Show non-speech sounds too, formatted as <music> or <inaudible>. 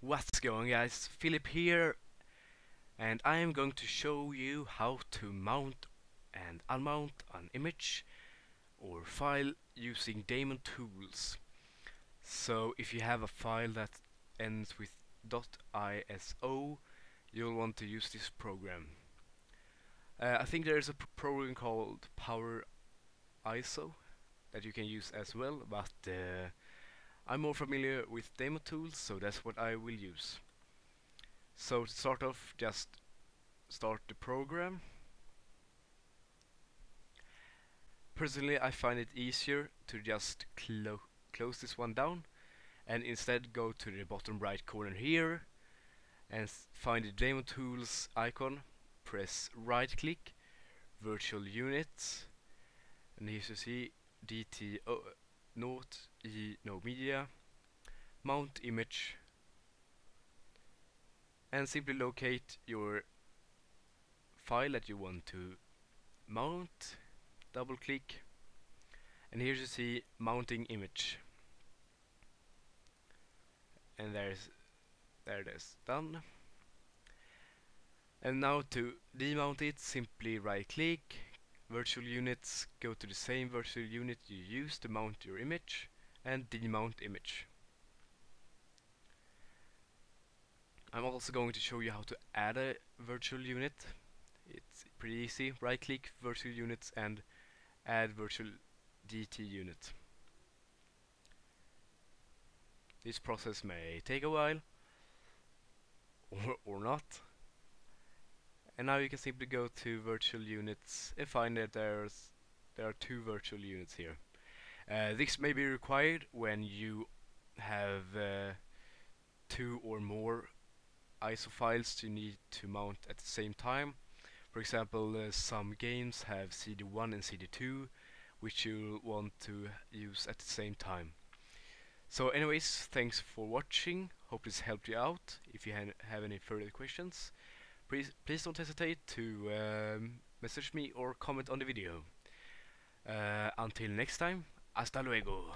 What's going guys, Philip here and I am going to show you how to mount and unmount an image or file using daemon tools. So if you have a file that ends with .iso you'll want to use this program. Uh, I think there is a program called Power ISO that you can use as well, but uh, I'm more familiar with daemon tools, so that's what I will use. So to start off, just start the program. Personally, I find it easier to just clo close this one down and instead go to the bottom right corner here and find the daemon tools icon press right click virtual unit and here you see dt oh, note e no media mount image and simply locate your file that you want to mount double click and here you see mounting image. And there's there it is done and now to demount it simply right click virtual units go to the same virtual unit you used to mount your image and demount image. I'm also going to show you how to add a virtual unit. It's pretty easy. Right click virtual units and add virtual DT unit. This process may take a while <laughs> or, or not and now you can simply go to virtual units and find that there's there are two virtual units here uh, this may be required when you have uh, two or more ISO files you need to mount at the same time for example uh, some games have CD1 and CD2 which you want to use at the same time so anyways, thanks for watching. Hope this helped you out. If you have any further questions, please please don't hesitate to um, message me or comment on the video. Uh, until next time, hasta luego.